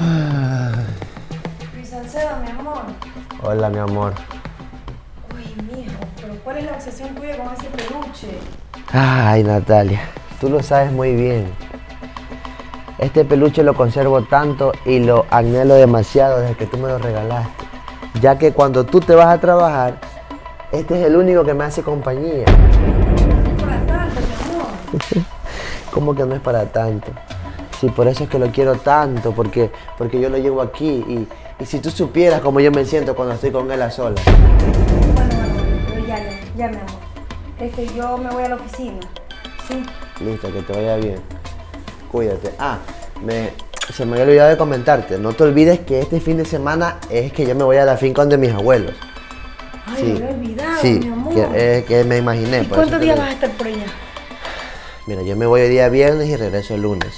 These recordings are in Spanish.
Luis Salcedo, mi amor. Hola, mi amor. Uy, mijo, pero ¿cuál es la obsesión tuya con ese peluche? Ay, Natalia, tú lo sabes muy bien. Este peluche lo conservo tanto y lo anhelo demasiado desde que tú me lo regalaste. Ya que cuando tú te vas a trabajar, este es el único que me hace compañía. No es para tanto, mi amor. ¿Cómo que no es para tanto? Sí, por eso es que lo quiero tanto, porque, porque yo lo llevo aquí y, y si tú supieras cómo yo me siento cuando estoy con él a solas. Bueno, ya, ya, mi amor. Este, yo me voy a la oficina. Sí. Listo, que te vaya bien. Cuídate. Ah, me, se me había olvidado de comentarte. No te olvides que este fin de semana es que yo me voy a la finca de mis abuelos. Ay, me lo he olvidado, sí, mi amor. que, eh, que me imaginé. ¿Y por cuántos días vas a estar por allá? Mira, yo me voy el día viernes y regreso el lunes.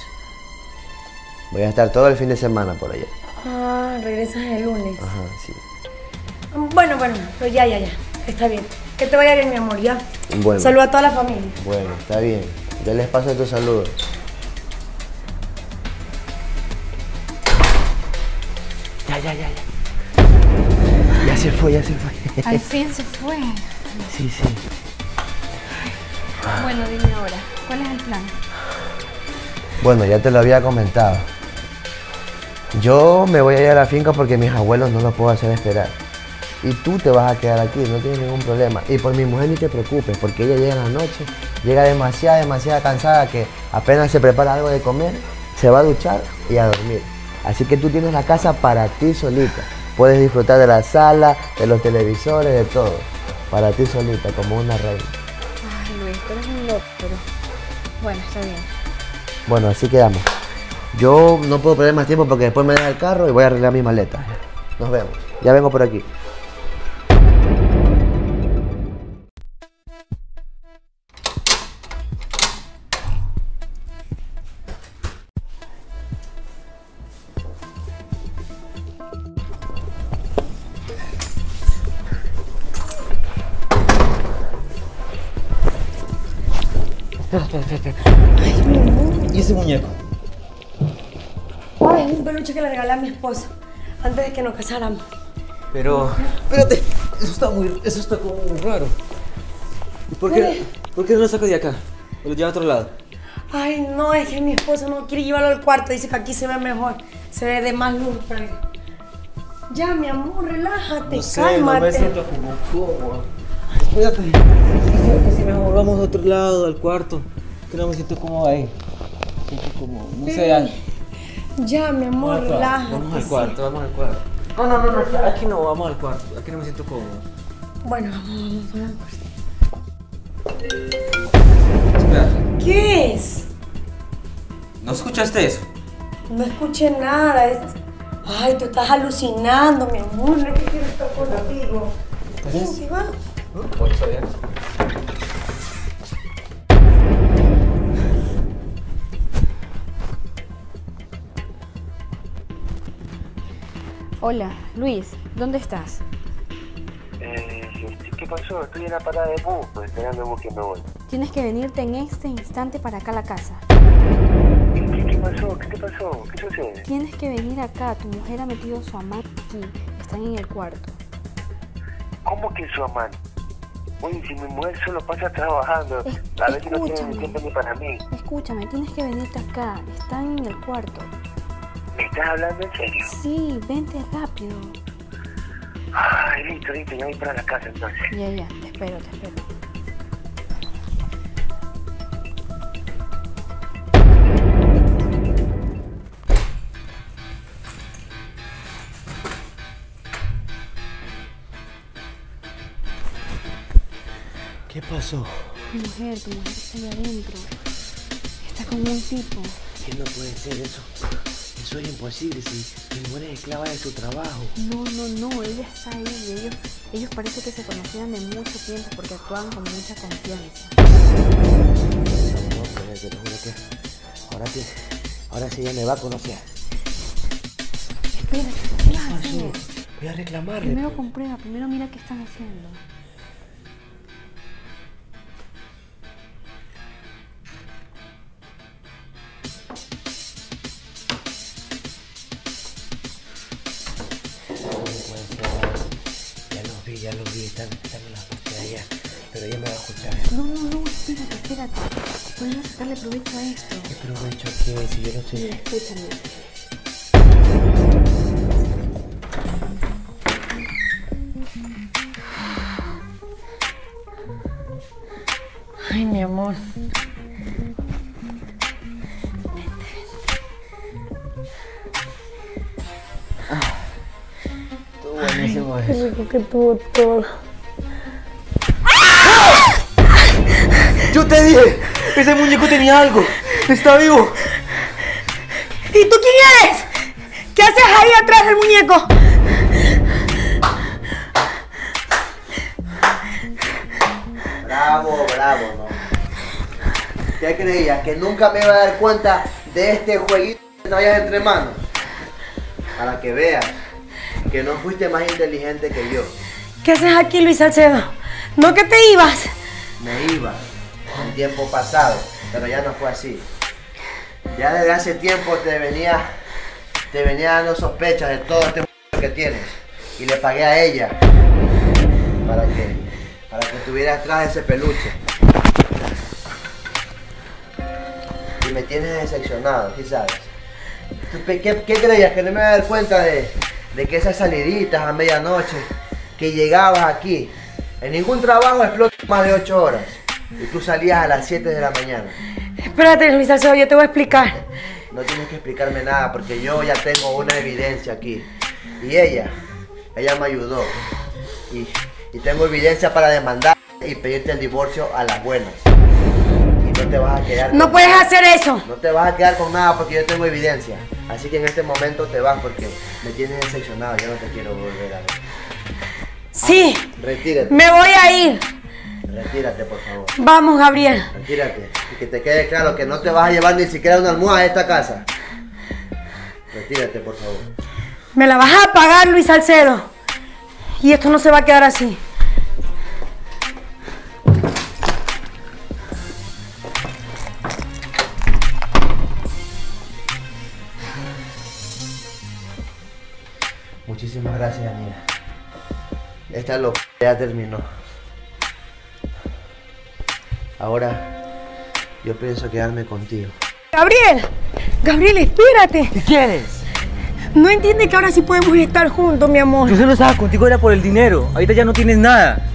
Voy a estar todo el fin de semana por allá. Ah, regresas el lunes. Ajá, sí. Bueno, bueno, pero ya, ya, ya. Está bien. Que te vaya bien, mi amor, ya. Bueno. Saluda a toda la familia. Bueno, está bien. Yo les paso tu saludo. Ya, ya, ya, ya. Ya se fue, ya se fue. Al fin se fue. Sí, sí. Bueno, dime ahora, ¿cuál es el plan? Bueno, ya te lo había comentado. Yo me voy a ir a la finca porque mis abuelos no los puedo hacer esperar. Y tú te vas a quedar aquí, no tienes ningún problema. Y por mi mujer ni te preocupes, porque ella llega en la noche, llega demasiado, demasiado cansada que apenas se prepara algo de comer, se va a duchar y a dormir. Así que tú tienes la casa para ti solita. Puedes disfrutar de la sala, de los televisores, de todo. Para ti solita, como una reina. Ay, Luis, tú eres un loco, pero... Bueno, está bien. Bueno, así quedamos. Yo no puedo perder más tiempo porque después me deja el carro y voy a arreglar mis maletas. Nos vemos. Ya vengo por aquí. ¿Y ese muñeco? Es un peluche que le regalé a mi esposo antes de que nos casáramos. Pero. Espérate, eso está muy. Eso está como muy raro. ¿Y por qué, ¿por qué no lo saca de acá? ¿O lo lleva a otro lado? Ay, no, es que mi esposo no quiere llevarlo al cuarto. Dice que aquí se ve mejor. Se ve de más luz para él. Ya, mi amor, relájate, No sé, cálmate. no me siento como cómodo. Espérate. Que si mejor vamos a otro lado, al cuarto. Que no me siento cómodo ahí. Me siento como. No sé. Al- Ya, mi amor, Vamos al cuarto, relájate. Vamos al sí. cuarto, vamos al cuarto. No, no, no, no, aquí no, vamos al cuarto. Aquí no me siento cómodo. Bueno, vamos, vamos, vamos. Espera, ¿Qué es? ¿no escuchaste eso? No escuché nada. es- Ay, tú estás alucinando, mi amor. No es que quiero estar contigo. ¿Quién se va? Por Hola, Luis, ¿dónde estás? Eh, ¿qué pasó? Estoy en la parada de bus, pues, esperando el bus que me voy. Tienes que venirte en este instante para acá a la casa. ¿Qué, qué pasó? ¿Qué te pasó? ¿Qué sucede? Tienes que venir acá, tu mujer ha metido a su amante aquí. Están en el cuarto. ¿Cómo que su amante? Oye, si mi mujer solo pasa trabajando, a veces no tiene tiempo ni para mí. Escúchame, tienes que venirte acá. Están en el cuarto. ¿Me estás hablando en serio? Sí, vente rápido. Ay, listo, listo, ya voy para la casa entonces. Ya, ya, te espero, te espero. ¿Qué pasó? Tu mujer, tu mujer está ahí adentro. Está con un tipo. Que no puede ser eso. Eso es imposible si mi mujer es esclava de su trabajo. No, no, no, ella está ahí. y Ellos, ellos parece que se conocían de mucho tiempo porque actúan con mucha confianza. No puede ser, te lo juro que ahora sí, ahora sí ella me va a conocer. Espera, ¿qué hacer? Voy a reclamarle. Primero pues. comprueba, primero mira qué están haciendo. Ya lo vi, están, están en la de allá. Pero ella me va a escuchar. No, no, no, espérate, espérate. Podemos sacarle provecho a esto. ¿Qué provecho que si yo no Mira, sé? escúchame. Buenísimo eso. rico que tuvo todo. Yo te dije, ese muñeco tenía algo. Está vivo. ¿Y tú quién eres? ¿Qué haces ahí atrás del muñeco? Bravo, bravo, no. ¿Qué creías? ¿Que nunca me iba a dar cuenta de este jueguito que traías entre manos? Para que veas que no fuiste más inteligente que yo. ¿Qué haces aquí, Luis Salcedo? ¿No que te ibas? Me iba en tiempo pasado, pero ya no fue así. Ya desde hace tiempo te venía, te venía dando sospechas de todo este que tienes. Y le pagué a ella para que, para que estuvieras atrás de ese peluche. Y me tienes decepcionado, ¿sí sabes? ¿Tú ¿Qué, qué, qué creías? ¿Que no me iba a dar cuenta de, de que esas saliditas a medianoche, que llegabas aquí, en ningún trabajo explota más de 8 horas, y tú salías a las 7 de la mañana? Espérate, Luis yo te voy a explicar. No tienes que explicarme nada porque yo ya tengo una evidencia aquí. Y ella, ella me ayudó. Y, y tengo evidencia para demandar y pedirte el divorcio a las buenas. No te vas a quedar. No con puedes nada. hacer eso. No te vas a quedar con nada porque yo tengo evidencia. Así que en este momento te vas porque me tienes decepcionado. Yo no te quiero volver a ver. Sí, Retírate, me voy a ir. retírate por favor. Vamos, Gabriel. Retírate. Y que te quede claro que no te vas a llevar ni siquiera una almohada a esta casa. Retírate por favor. Me la vas a pagar, Luis Salcedo. Y esto no se va a quedar así. Muchísimas gracias, Anita. Esta lo ya terminó. Ahora yo pienso quedarme contigo. Gabriel, Gabriel, espérate. ¿Qué quieres? No entiende que ahora sí podemos estar juntos, mi amor. Yo solo estaba contigo era por el dinero. Ahorita ya no tienes nada.